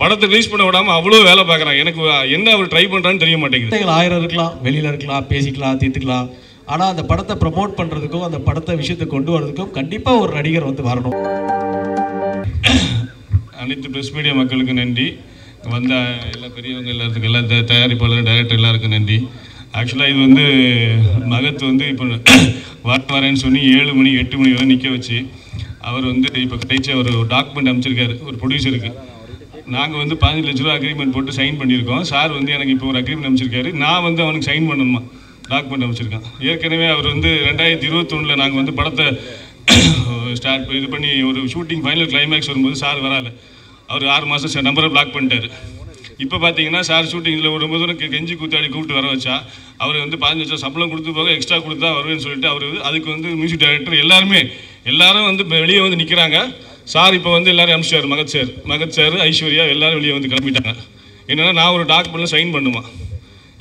படத்தை ரிலீஸ் பண்ண விடாமல் அவ்வளோ வேலை பார்க்குறான். எனக்கு என்ன அவர் ட்ரை பண்ணுறான்னு தெரிய மாட்டேங்குது. ஆயிரம் இருக்கலாம் வெளியில் இருக்கலாம் பேசிக்கலாம் தீர்த்துக்கலாம். ஆனால் அந்த படத்தை ப்ரமோட் பண்ணுறதுக்கும் அந்த படத்தை விஷயத்தை கொண்டு வரதுக்கும் கண்டிப்பாக ஒரு நடிகர் வந்து வரணும். அனைத்து ப்ரெஸ் மீடியா மக்களுக்கு நன்றி. வந்த எல்லா பெரியவங்க எல்லாத்துக்கும் எல்லா தயாரிப்பாளர் டைரக்டர் எல்லாருக்கும் நன்றி. ஆக்சுவலாக இது வந்து மகத் வந்து இப்போ வர வரேன்னு சொல்லி ஏழு மணி எட்டு மணி வரை நிற்க வச்சு அவர் வந்து இப்போ கிடைச்ச ஒரு டாக்குமெண்ட் அமைச்சிருக்காரு ஒரு ப்ரொடியூசருக்கு நாங்கள் வந்து பதினஞ்சு லட்ச ரூபா அக்ரிமெண்ட் போட்டு சைன் பண்ணியிருக்கோம். சார் வந்து எனக்கு இப்போ ஒரு அக்ரிமெண்ட் அமைச்சிருக்காரு நான் வந்து அவனுக்கு சைன் பண்ணணுமா? டாக்குமெண்ட் அமைச்சிருக்கேன் ஏற்கனவே அவர் வந்து ரெண்டாயிரத்தி இருபத்தொன்னில் நாங்கள் வந்து படத்தை ஸ்டார்ட் இது பண்ணி ஒரு ஷூட்டிங் ஃபைனல் கிளைமேக்ஸ் வரும்போது சார் வராது அவர் ஆறு மாதம் நம்பரை பிளாக் பண்ணிட்டார். இப்போ பார்த்தீங்கன்னா சார் ஷூட்டிங்கில் ஒரு கெஞ்சி கூத்தாடி கூப்பிட்டு வர வச்சா அவர் வந்து பதினஞ்சு லட்சம் சம்பளம் கொடுத்து போக எக்ஸ்ட்ரா கொடுத்தா வருவேன்னு சொல்லிட்டு அவர் அதுக்கு வந்து மியூசிக் டைரக்டர் எல்லாருமே எல்லாரும் வந்து வெளியே வந்து நிற்கிறாங்க சார் இப்போ வந்து எல்லாரும் அனுப்பிச்சார் மகத் சார் மகத் சார் ஐஸ்வர்யா எல்லாரும் வெளியே வந்து கிளம்பிட்டாங்க. என்னன்னா நான் ஒரு டாக்குமெண்ட்டில் சைன் பண்ணுமா?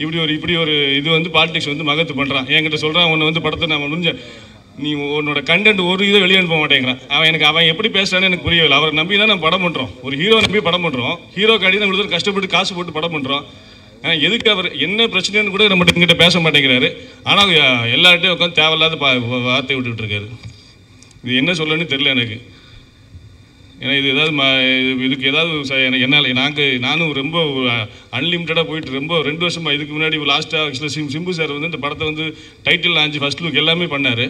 இப்படி ஒரு இப்படி ஒரு இது வந்து பாலிடிக்ஸ் வந்து மகத்து பண்ணுறான் என்கிட்ட சொல்கிறான் உன்னை வந்து படத்தை நான் முடிஞ்ச நீ உன்னோட கண்டென்ட் ஒரு இதை வெளியே அனுப்ப மாட்டேங்கிறான். அவன் எனக்கு அவன் எப்படி பேசுறான்னு எனக்கு புரியவில்லை. அவரை நம்பி தான் நம்ம படம் பண்ணுறோம் ஒரு ஹீரோ நம்பி படம் பண்ணுறோம் ஹீரோ காடி தான் கொடுத்து கஷ்டப்பட்டு காசு போட்டு படம் பண்ணுறோம் எதுக்கு அவர் என்ன பிரச்சனைன்னு கூட நம்ம எங்கிட்ட பேச மாட்டேங்கிறாரு. ஆனால் எல்லார்ட்டையும் உட்காந்து தேவையில்லாத பா வார்த்தை விட்டுட்டு இருக்காரு. இது என்ன சொல்லணும்னு தெரியல எனக்கு. ஏன்னா இது ஏதாவது ம இதுக்கு ஏதாவது ச- எனக்கு என்னால் நாங்கள் நானும் ரொம்ப அன்லிமிட்டடாக போயிட்டு ரொம்ப ரெண்டு வருஷமாக இதுக்கு முன்னாடி லாஸ்ட்டாக ஆக்சுவலாக சிம் சிம்பு சார் வந்து இந்த படத்தை வந்து டைட்டில் லான்ச் ஃபர்ஸ்ட் லுக் எல்லாமே பண்ணார்.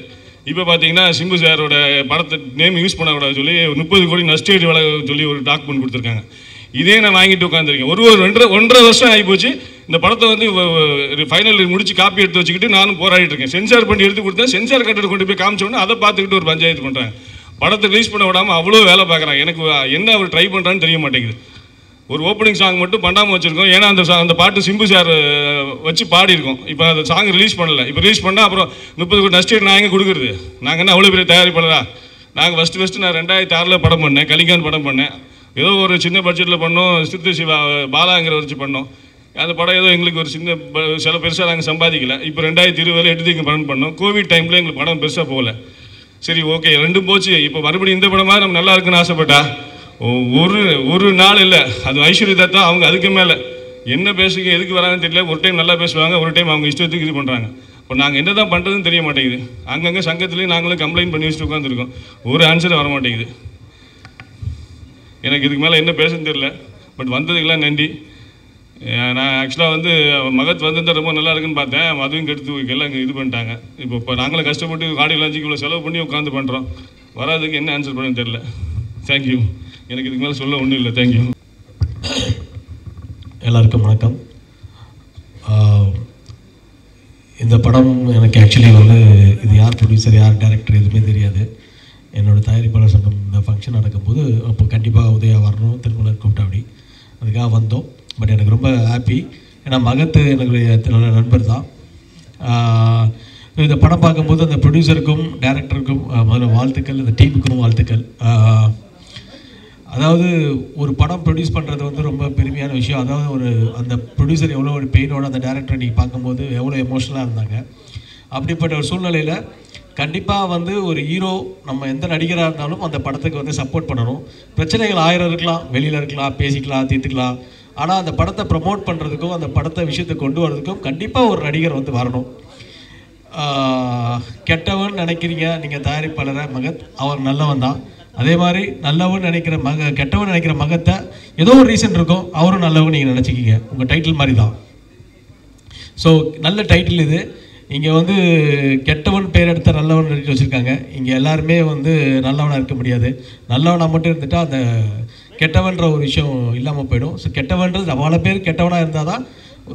இப்போ பார்த்தீங்கன்னா சிம்பு சாரோட படத்தை நேம் யூஸ் பண்ணக்கூடாதுன்னு சொல்லி முப்பது கோடி நஷ்டேடு வள சொல்லி ஒரு டாக்குமெண்ட் கொடுத்துருக்காங்க. இதே நான் வாங்கிட்டு உட்காந்துருக்கேன் ஒரு ஒரு ரெண்டரை ஒன்றரை வருஷம் ஆகிப்போச்சு. இந்த படத்தை வந்து ஃபைனல் முடிச்சு காப்பி எடுத்து வச்சுக்கிட்டு நானும் போராடிட்டு இருக்கேன். சென்சார் பண்ணி எடுத்து கொடுத்தேன். சென்சார் கட்டர் கொண்டு போய் காமிச்சோன்னே அதை பார்த்துக்கிட்டு ஒரு பஞ்சாயத்து பண்ணுறாங்க படத்தை ரிலீஸ் பண்ண விடாமல் அவ்வளோ வேலை பார்க்குறான் எனக்கு என்ன அவர் ட்ரை பண்ணுறான்னு தெரிய மாட்டேங்குது. ஒரு ஓப்பனிங் சாங் மட்டும் பண்ணாமல் வச்சுருக்கோம். ஏன்னா அந்த அந்த பாட்டு சிம்பு சார் வச்சு பாடியிருக்கோம். இப்போ அந்த சாங் ரிலீஸ் பண்ணல. இப்போ ரிலீஸ் பண்ணால் அப்புறம் முப்பது கோடி நஷ்டம் நான் எங்கே கொடுக்குறது? நாங்கள் என்ன அவ்வளோ பெரிய தயாரிப்பாளரா? நாங்கள் ஃபஸ்ட்டு ஃபஸ்ட்டு நான் ரெண்டாயிரத்தி ஆறில் படம் பண்ணேன். கலிங்கான் படம் பண்ணேன். ஏதோ ஒரு சின்ன பட்ஜெட்டில் பண்ணோம். சித்து சிவா பாலாங்கிற வச்சு பண்ணோம். அந்த படம் ஏதோ எங்களுக்கு ஒரு சின்ன ப- சில பெருசாக நாங்கள் சம்பாதிக்கல. இப்போ ரெண்டாயிரத்தி இருபதில் எட்டு தீக்கு படம் பண்ணோம் கோவிட் டைமில் எங்களுக்கு படம் பெருசாக போகல. சரி ஓகே ரெண்டும் போச்சு. இப்போ மறுபடியும் இந்த படமா நம்ம நல்லா இருக்குன்னு ஆசைப்பட்டா? ஒரு ஒரு நாள் இல்லை. அது ஐஸ்வர்யா தத்தா அவங்க அதுக்கு மேலே. என்ன பேசுங்க எதுக்கு வராங்கன்னு தெரியல. ஒரு டைம் நல்லா பேசுவாங்க ஒரு டைம் அவங்க இஷ்டத்துக்கு இது பண்ணுறாங்க இப்போ நாங்கள் என்ன தான் பண்ணுறதுன்னு தெரிய மாட்டேங்குது. அங்கங்கே சங்கத்துலேயும் நாங்களும் கம்ப்ளைண்ட் பண்ணி வச்சுட்டு உட்காந்துருக்கோம் ஒரு ஆன்சர் வர மாட்டேங்குது எனக்கு இதுக்கு மேலே என்ன பேசுன்னு தெரியல. பட் வந்ததுக்கெல்லாம் நன்றி. நான் ஆக்சுவலாக வந்து மகத் வந்திருந்தால் ரொம்ப நல்லா இருக்குன்னு பார்த்தேன். அதுவும் கெடுத்து எல்லாம் இது பண்ணிட்டாங்க. இப்போ இப்போ நாங்களும் கஷ்டப்பட்டு காடி லாஞ்சிக்கு இவ்வளோ செலவு பண்ணி உட்காந்து பண்ணுறோம் வராதுக்கு என்ன ஆன்சர் பண்ணு தெரில தேங்க்யூ எனக்கு இதுக்கு மேலே சொல்ல ஒன்றும் இல்லை. தேங்க்யூ எல்லாருக்கும் வணக்கம். இந்த படம் எனக்கு ஆக்சுவலி வந்து இது யார் ப்ரொடியூசர் யார் டேரக்டர் எதுவுமே தெரியாது. என்னோட தயாரிப்பாளர் சங்கம் இந்த ஃபங்க்ஷன் நடக்கும்போது அப்போ கண்டிப்பாக உதயா வரணும் திருமலர் கூப்பிட்டாப்படி அதுக்காக வந்தோம். பட் எனக்கு ரொம்ப ஹாப்பி ஏன்னா மகத்து என்னுடைய நல்ல நண்பர் தான். இந்த படம் பார்க்கும்போது அந்த ப்ரொடியூசருக்கும் டேரக்டருக்கும் முதல்ல வாழ்த்துக்கள் இந்த டீமுக்கும் வாழ்த்துக்கள். அதாவது ஒரு படம் ப்ரொடியூஸ் பண்ணுறது வந்து ரொம்ப பெருமையான விஷயம். அதாவது ஒரு அந்த ப்ரொடியூசர் எவ்வளோ ஒரு பெயினோட அந்த டேரக்டர் நீங்கள் பார்க்கும்போது எவ்வளோ எமோஷனலாக இருந்தாங்க. அப்படிப்பட்ட ஒரு சூழ்நிலையில் கண்டிப்பாக வந்து ஒரு ஹீரோ நம்ம எந்த நடிகராக இருந்தாலும் அந்த படத்துக்கு வந்து சப்போர்ட் பண்ணணும். பிரச்சனைகள் ஆயிரம் இருக்கலாம் வெளியில் இருக்கலாம் பேசிக்கலாம் தீர்த்துக்கலாம். ஆனால் அந்த படத்தை ப்ரமோட் பண்ணுறதுக்கும் அந்த படத்தை விஷயத்தை கொண்டு வரதுக்கும் கண்டிப்பாக ஒரு நடிகர் வந்து வரணும். கெட்டவன் நினைக்கிறீங்க நீங்கள் தயாரிப்பாளரை மகத் அவர் நல்லவன் தான். அதே மாதிரி நல்லவன் நினைக்கிற மக கெட்டவன் நினைக்கிற மகத்தை ஏதோ ஒரு ரீசன் இருக்கும் அவரும் நல்லவன் நீங்கள் நினச்சிக்கிங்க. உங்கள் டைட்டில் மாதிரி தான். ஸோ நல்ல டைட்டில் இது. இங்கே வந்து கெட்டவன் பேர் எடுத்த நல்லவன் எழுதி வச்சுருக்காங்க. இங்கே எல்லாருமே வந்து நல்லவனாக இருக்க முடியாது. நல்லவனாக மட்டும் இருந்துட்டால் அந்த கெட்டவன்ற ஒரு விஷயம் இல்லாமல் போயிடும். ஸோ கெட்டவன்றது அவ்வளோ பேர் கெட்டவனாக இருந்தால் தான்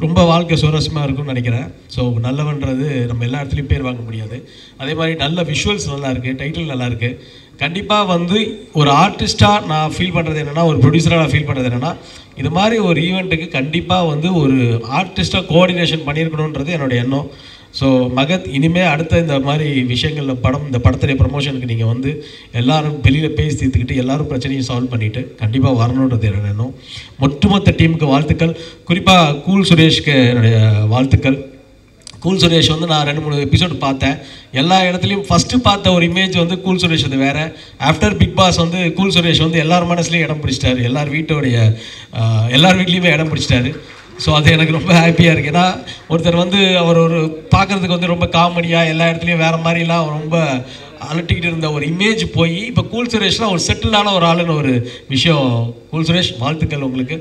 ரொம்ப வாழ்க்கை சுவாரஸ்யமாக இருக்கும்னு நினைக்கிறேன். ஸோ நல்லவன்றது நம்ம எல்லா இடத்துலையும் பேர் வாங்க முடியாது. அதே மாதிரி நல்ல விஷுவல்ஸ் நல்லா இருக்குது டைட்டில் நல்லா இருக்குது கண்டிப்பாக வந்து ஒரு ஆர்டிஸ்ட்டாக நான் ஃபீல் பண்ணுறது என்னென்னா ஒரு ப்ரொடியூசராக நான் ஃபீல் பண்ணுறது என்னென்னா இது மாதிரி ஒரு ஈவெண்ட்டுக்கு கண்டிப்பாக வந்து ஒரு ஆர்டிஸ்ட்டாக கோஆர்டினேஷன் பண்ணியிருக்கணுன்றது என்னோட எண்ணம். ஸோ மகத் இனிமே அடுத்த இந்த மாதிரி விஷயங்களில் படம் இந்த படத்துடைய ப்ரமோஷனுக்கு நீங்கள் வந்து எல்லோரும் வெளியில் பேசி தீர்த்துக்கிட்டு எல்லோரும் பிரச்சனையும் சால்வ் பண்ணிவிட்டு கண்டிப்பாக வரணுன்றது என்னென்னும் ஒட்டுமொத்த டீமுக்கு வாழ்த்துக்கள். குறிப்பாக கூல் சுரேஷ்க்கு என்னுடைய வாழ்த்துக்கள். கூல் சுரேஷ் வந்து நான் ரெண்டு மூணு எபிசோடு பார்த்தேன். எல்லா இடத்துலையும் ஃபஸ்ட்டு பார்த்த ஒரு இமேஜ் வந்து கூல் சுரேஷ் அது வேறு. ஆஃப்டர் பிக் பாஸ் வந்து கூல் சுரேஷ் வந்து எல்லார் மனசுலேயும் இடம் பிடிச்சிட்டாரு. எல்லார் வீட்டோடைய எல்லார் வீட்லேயுமே இடம் பிடிச்சிட்டாரு. ஸோ அது எனக்கு ரொம்ப ஹாப்பியாக இருக்குது ஏன்னா ஒருத்தர் வந்து அவர் ஒரு பார்க்குறதுக்கு வந்து ரொம்ப காமெடியாக எல்லா இடத்துலையும் வேறு மாதிரிலாம் ரொம்ப அலட்டிக்கிட்டு இருந்த ஒரு இமேஜ் போய் இப்போ கூல் சுரேஷ்லாம் ஒரு செட்டிலான ஒரு ஆளுன்னு ஒரு விஷயம். கூல் சுரேஷ் வாழ்த்துக்கள் உங்களுக்கு.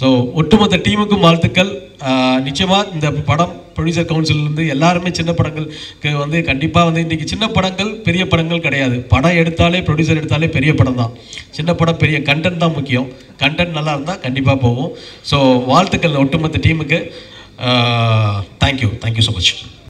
ஸோ ஒட்டுமொத்த டீமுக்கும் வாழ்த்துக்கள். நிச்சயமாக இந்த படம் ப்ரொடியூசர் கவுன்சிலிருந்து எல்லாருமே சின்ன படங்களுக்கு வந்து கண்டிப்பாக வந்து இன்றைக்கி சின்ன படங்கள் பெரிய படங்கள் கிடையாது. படம் எடுத்தாலே ப்ரொடியூசர் எடுத்தாலே பெரிய படம் தான். சின்ன படம் பெரிய கண்டென்ட் தான் முக்கியம். கண்டென்ட் நல்லா இருந்தால் கண்டிப்பாக போகும். ஸோ வாழ்த்துக்கள் ஒட்டுமொத்த டீமுக்கு தேங்க்யூ தேங்க்யூ ஸோ மச்